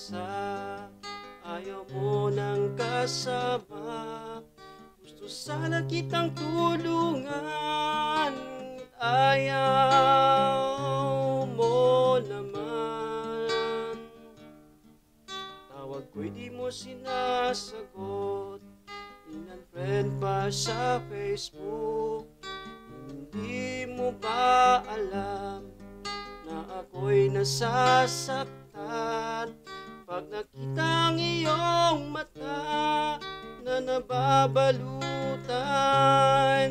magpag-isa, ayaw mo ng kasama. Gusto sana kitang tulungan, ayaw mo naman. Tawag ko'y di mo sinasagot. In-unfriend pa sa Facebook. Hindi mo ba alam Na ako'y nasasaktan Pag nakita ang iyong mata Na nababalutan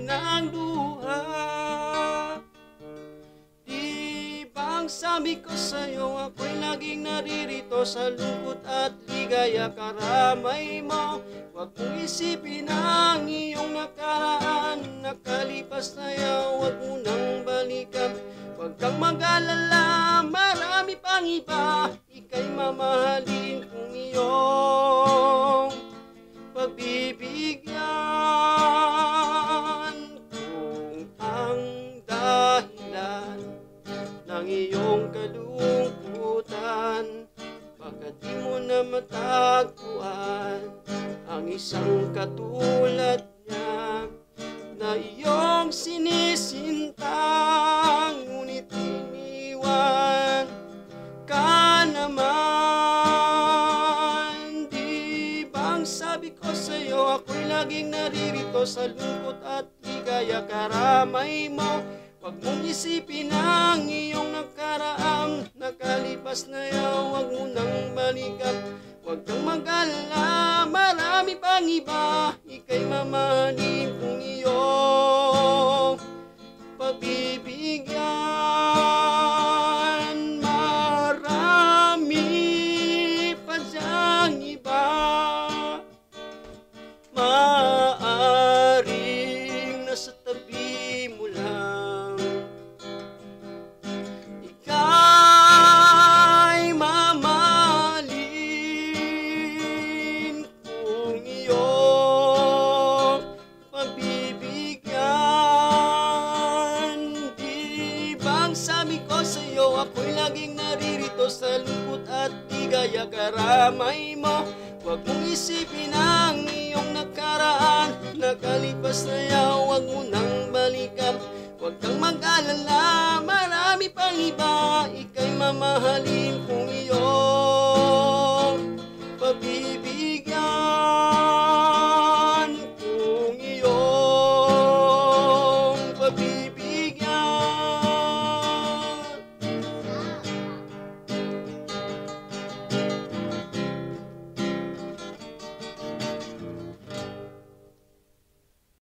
ng luha Di bang sabi ko sa'yo Ako'y laging naririto sa lungkot at ligaya? Karamay mo Huwag mong isipin ang iyong nakaraan. Nakalipas na yan, huwag mo nang balikan. Huwag kang mag-alala, marami pang iba Ika'y mamahalin ko sa'yo ako'y laging naririto sa lungkot at ligaya karamay mo Huwag mong isipin ang iyong nakaraang nakalipas na yaw. Huwag mo nang balikan Huwag kang mag-alala, marami pang iba Ika'y mamahalin kung iyong iyo Ako'y laging naririto sa lungkot at tigaya karamay mo. Huwag mong isipin ang iyong nakaraan. Nakalipas na yaw, huwag mo nang balikan. Huwag kang mag-alala, marami pang iba Ika'y mamahalin kung iyong pabibigyan.